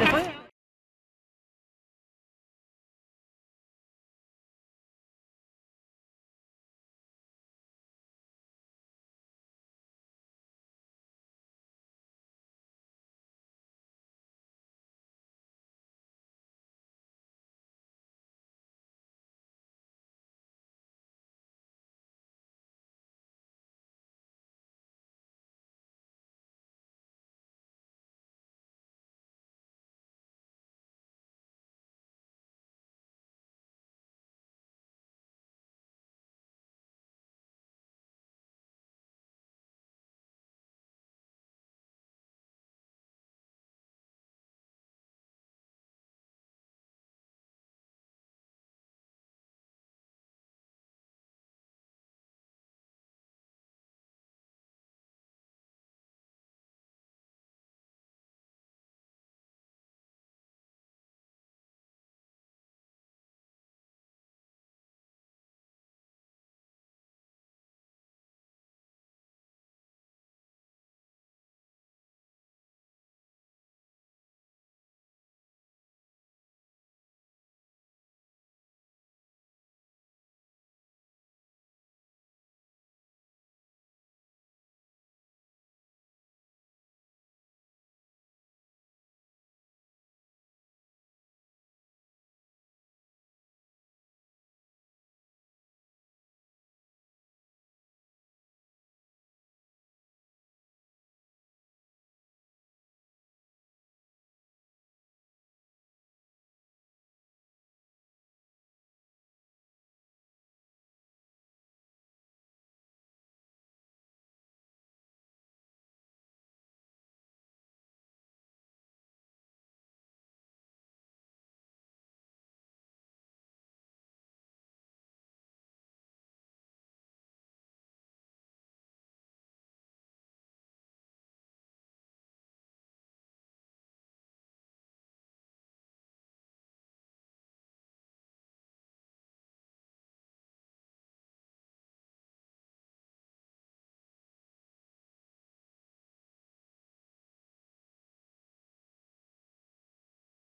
¿Se puede?